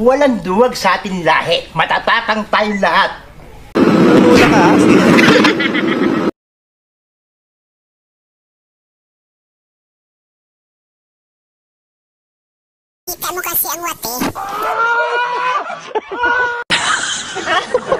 Walang duwag sa ating lahi. Matatakang tayong lahat. Ka. Kita mo kasi ang wate.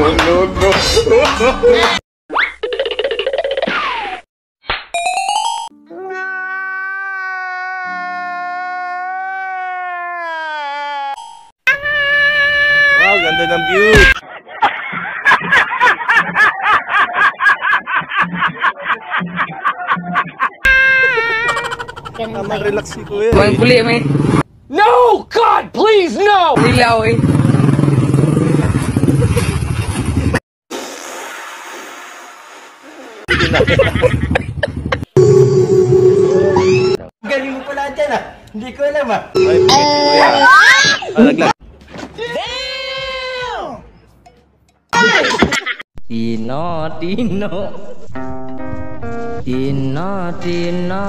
Wow, ganda ng view. Tama, relax si Kuya. May eh. puli, may No! God, please, no! dilaw eh. Galing mo pala dyan ah. Hindi ko alam ah. Ay, Kuya. Ah. Tino, tino. Tino, tino.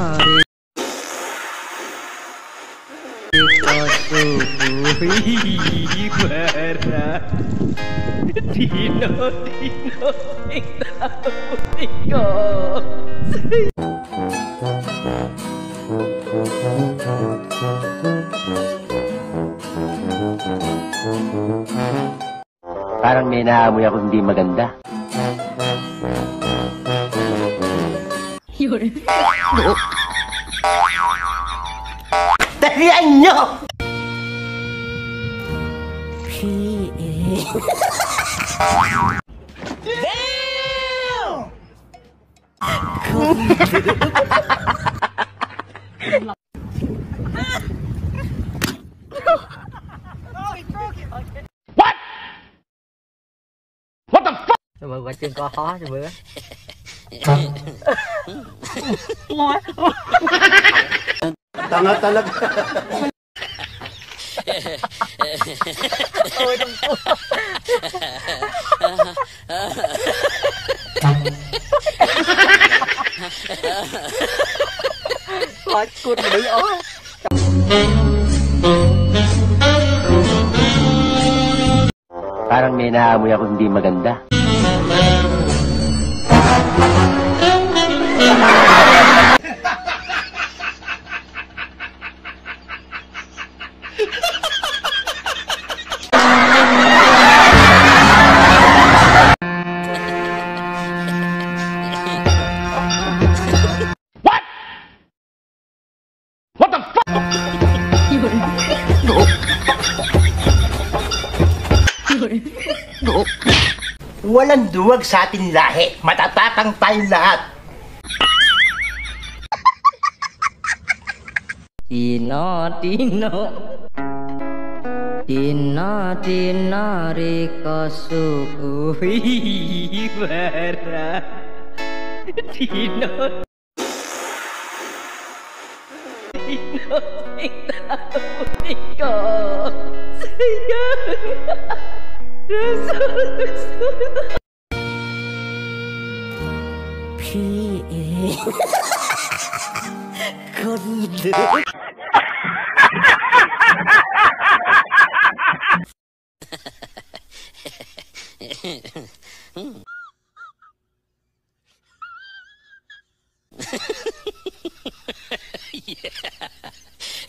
Subuhi para. Tino, tino. Ikaw. Parang may naamoy ako hindi maganda. Dalian nyo! What? What the fuck? Magbacin ko ako, diba? Tanga talaga. Pakot mo yun. Parang may naamoy ako hindi maganda. Walang duwag sa ating lahi. Matatakang tayong lahat. Tino, tino. Tino, tino, riko subuhi para. Tino. Tino, ikaw. Sayang. 피해 건데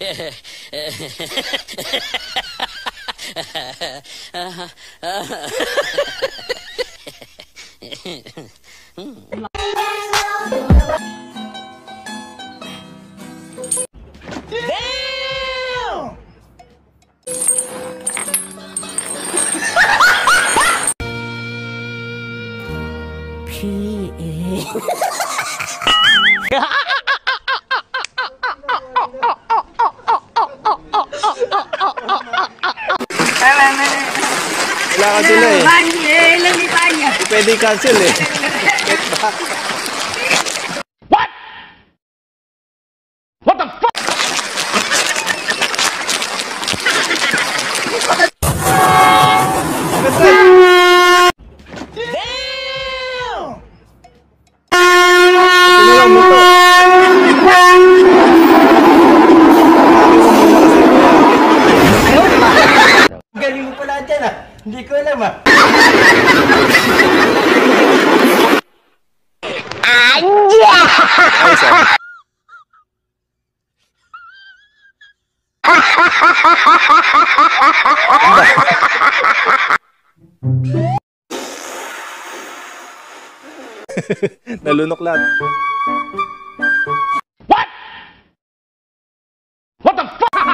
yeah. 啊哈啊 Lakad sila eh. Hindi pwede i-cancel eh. Sino lang mo to? Galing mo pala dyan ah. Hindi ko alam ah. Ah. Nalunok lahat. What? What the fuck?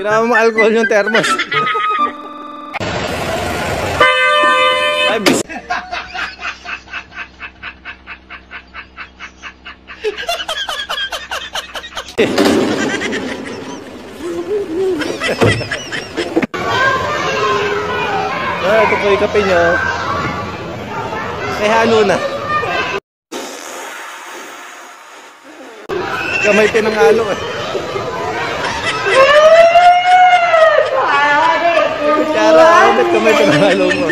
Ginawa mo alcohol yung thermos. Ay, bis. Ah, ito po yung kape nyo. May halo na. Kamay pinanghalo eh. Ah, ba't kamay pinanghalo mo?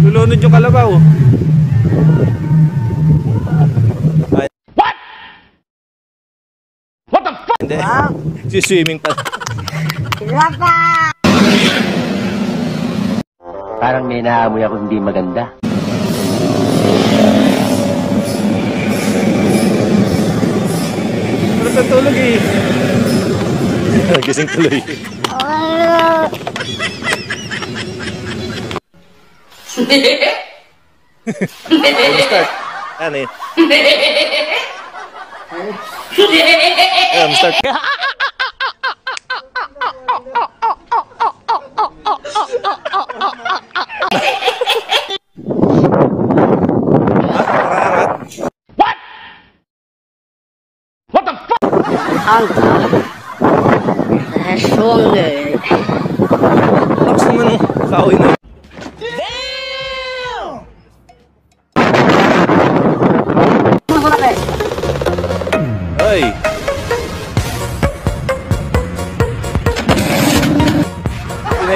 Lulunod yung kalabaw. Ay. What? Hindi. Si swimming pa. Parang may naamoy ako hindi maganda. Ano natutulog eh? Gising tuloy. Start. Ano yun? I'm stuck. what? What the fuck? Alter.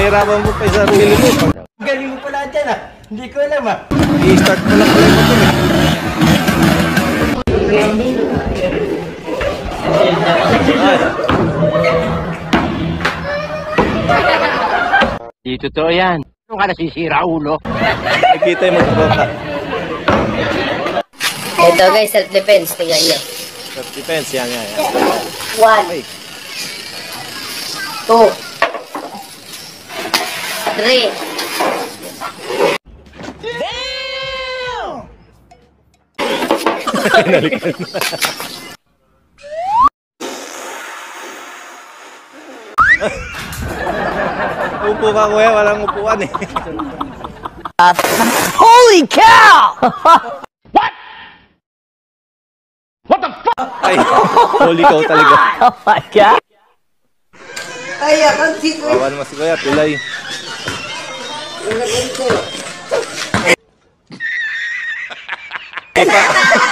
Pinahirapan mo pa yung sarili mo. Galing mo pala dyan ah. Hindi ko alam ah. I-start mo lang pala yung motor eh. Di totoo yan. Ano ka nasisira, ulo? Nakikita yung motor ka. Ito guys, self-defense. Tingnan nyo. Self-defense, yan, yan, yan. One. Ay. Two. Three. Upo ka kuya, walang upuan eh. Holy cow! Ay, holy cow talaga. Oh my god! Kawan mo si kuya, tulay. Ay pa.